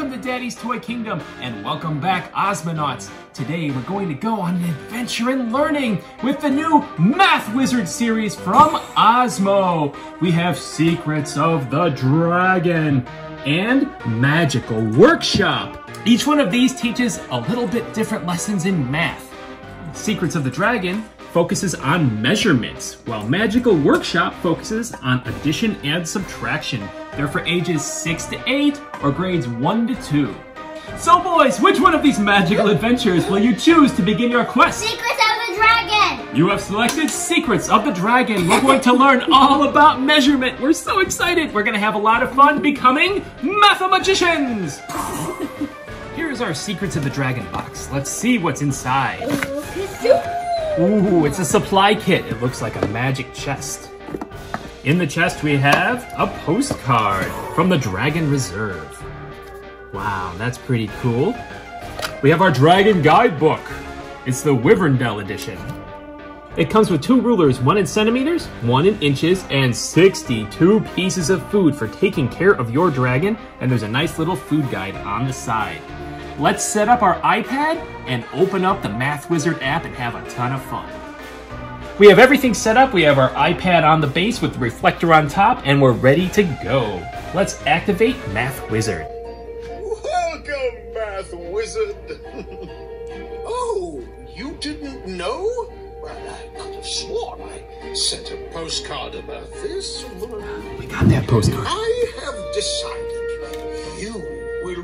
Welcome to Daddy's Toy Kingdom and welcome back, Osmonauts. Today we're going to go on an adventure in learning with the new Math Wizard series from Osmo. We have Secrets of the Dragon and Magical Workshop. Each one of these teaches a little bit different lessons in math. Secrets of the Dragon focuses on measurements, while Magical Workshop focuses on addition and subtraction. They're for ages 6 to 8 or grades 1 to 2. So boys, which one of these magical adventures will you choose to begin your quest? Secrets of the Dragon! You have selected Secrets of the Dragon. We're going to learn all about measurement. We're so excited. We're going to have a lot of fun becoming mathemagicians. Here's our Secrets of the Dragon box. Let's see what's inside. Ooh, it's a supply kit. It looks like a magic chest. In the chest, we have a postcard from the Dragon Reserve. Wow, that's pretty cool. We have our Dragon Guidebook. It's the Wyverndale edition. It comes with two rulers, one in centimeters, one in inches, and 62 pieces of food for taking care of your dragon. And there's a nice little food guide on the side. Let's set up our iPad and open up the Math Wizard app and have a ton of fun. We have everything set up. We have our iPad on the base with the reflector on top, and we're ready to go. Let's activate Math Wizard. Welcome, Math Wizard. oh, you didn't know? Well, I could have sworn I sent a postcard about this. We got that postcard. I have decided you will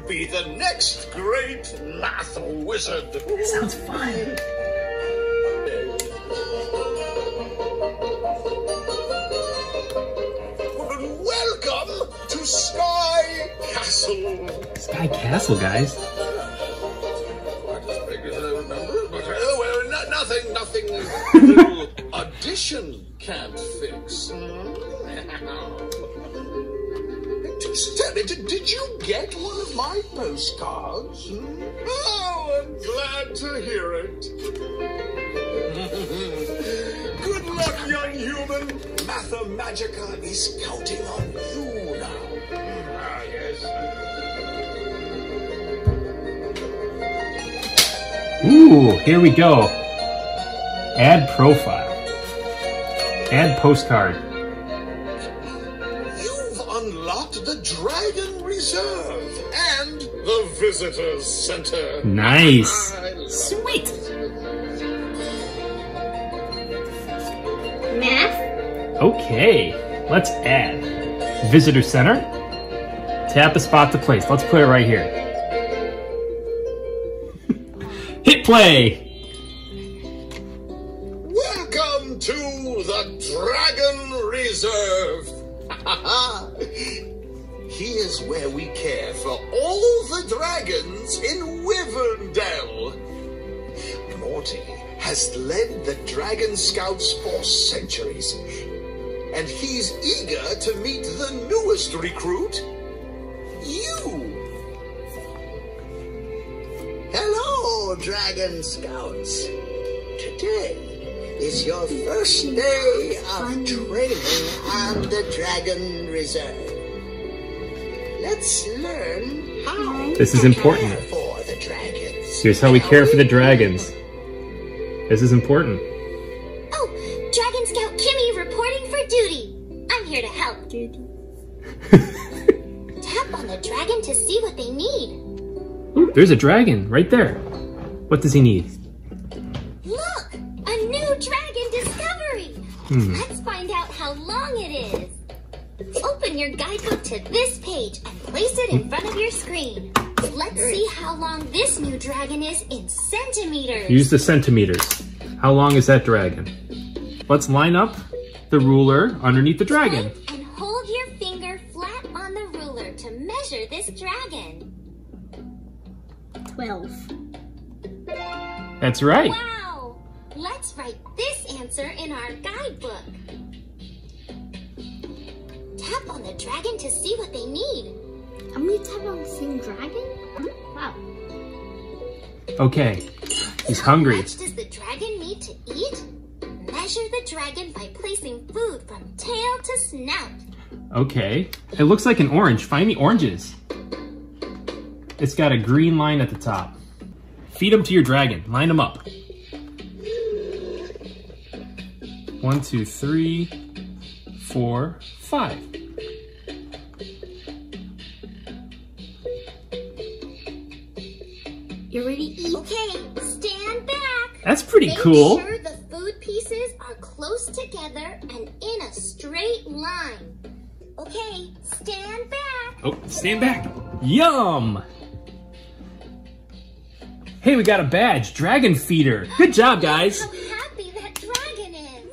be the next great math wizard. That Sounds fun. Welcome to Sky Castle. Sky Castle, guys. Quite as big as I remember, but uh, oh, well, nothing, nothing little addition can't fix. Hmm. Tell me, did, did you get one of my postcards? Oh, I'm glad to hear it. Good luck, young human. Mathemagica is counting on you now. Ah, yes. Ooh, here we go. Add profile. Add postcard. The Visitors Center. Nice. Sweet. Math? Okay, let's add. Visitor Center. Tap a spot to place. Let's put it right here. Hit play. Welcome to the Dragon Reserve. Here's where we care for all the dragons in Wyverndale. Morty has led the Dragon Scouts for centuries, and he's eager to meet the newest recruit, you. Hello, Dragon Scouts. Today is your first day of training on the Dragon Reserve. Let's learn how This is important. care for the dragons. Here's how we care for the dragons. This is important. Oh, Dragon Scout Kimmy reporting for duty. I'm here to help. Duty. Tap on the dragon to see what they need. Ooh, there's a dragon right there. What does he need? Look, a new dragon discovery. Hmm. Let's find out how long it is. Open your guidebook to this page and place it in front of your screen. Let's see how long this new dragon is in centimeters. Use the centimeters. How long is that dragon? Let's line up the ruler underneath the dragon. And hold your finger flat on the ruler to measure this dragon. 12. That's right. Wow! Let's write this answer in our guidebook. Tap on the dragon to see what they need. And we tap on the same dragon? Wow. Okay. He's hungry. How much does the dragon need to eat? Measure the dragon by placing food from tail to snout. Okay. It looks like an orange. Find the oranges. It's got a green line at the top. Feed them to your dragon. Line them up. One, two, three, four, five. You ready? Okay, stand back. That's pretty cool. Make cool. sure the food pieces are close together and in a straight line. Okay, stand back. Oh, stand back. Yum! Hey, we got a badge. Dragon Feeder. Good job, guys. How happy that dragon is.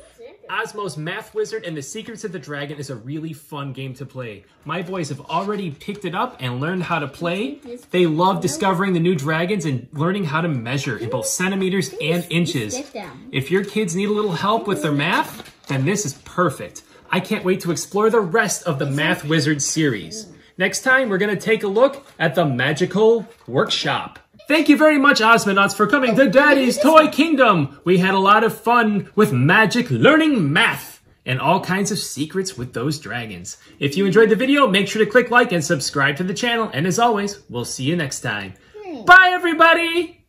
Osmo's Math Wizard and the Secrets of the Dragon is a really fun game to play. My boys have already picked it up and learned how to play. They love discovering the new dragons and learning how to measure in both centimeters and inches. If your kids need a little help with their math, then this is perfect. I can't wait to explore the rest of the Math Wizard series. Next time, we're going to take a look at the Magical Workshop. Thank you very much, Osmonauts, for coming to Daddy's Toy Kingdom. We had a lot of fun with magic learning math and all kinds of secrets with those dragons. If you enjoyed the video, make sure to click like and subscribe to the channel. And as always, we'll see you next time. Hmm. Bye, everybody!